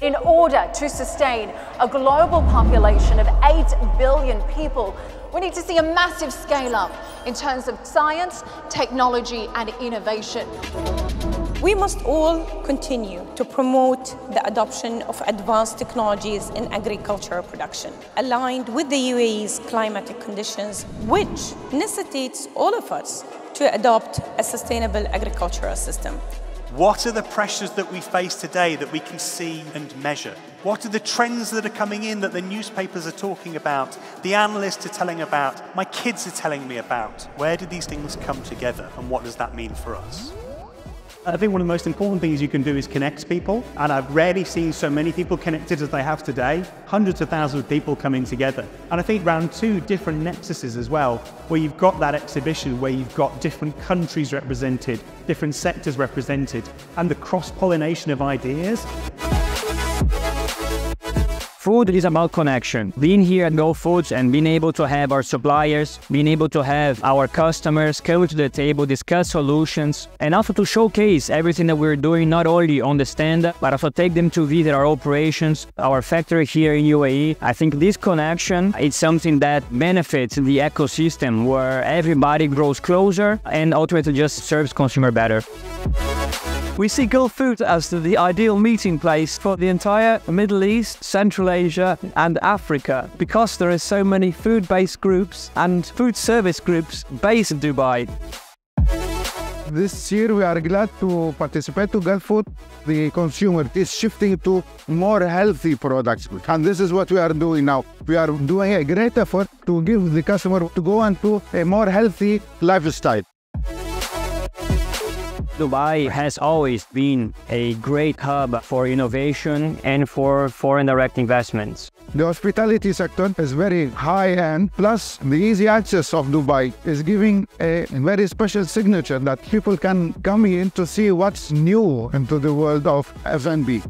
In order to sustain a global population of 8 billion people, we need to see a massive scale up in terms of science, technology, and innovation. We must all continue to promote the adoption of advanced technologies in agricultural production, aligned with the UAE's climatic conditions, which necessitates all of us to adopt a sustainable agricultural system. What are the pressures that we face today that we can see and measure? What are the trends that are coming in that the newspapers are talking about, the analysts are telling about, my kids are telling me about? Where do these things come together and what does that mean for us? I think one of the most important things you can do is connect people, and I've rarely seen so many people connected as they have today. Hundreds of thousands of people coming together. And I think around two different nexuses as well, where you've got that exhibition where you've got different countries represented, different sectors represented, and the cross pollination of ideas. Food is about connection. Being here at Gulfoods and being able to have our suppliers, being able to have our customers come to the table, discuss solutions, and also to showcase everything that we're doing, not only on the stand, but also take them to visit our operations, our factory here in UAE. I think this connection is something that benefits the ecosystem where everybody grows closer and ultimately just serves consumer better. We see Gulfood as the ideal meeting place for the entire Middle East, Central Asia, and Africa because there are so many food based groups and food service groups based in Dubai. This year we are glad to participate to Gulfood. The consumer is shifting to more healthy products. And this is what we are doing now. We are doing a great effort to give the customer to go into a more healthy lifestyle. Dubai has always been a great hub for innovation and for foreign direct investments. The hospitality sector is very high end, plus the easy access of Dubai is giving a very special signature that people can come in to see what's new into the world of F&B.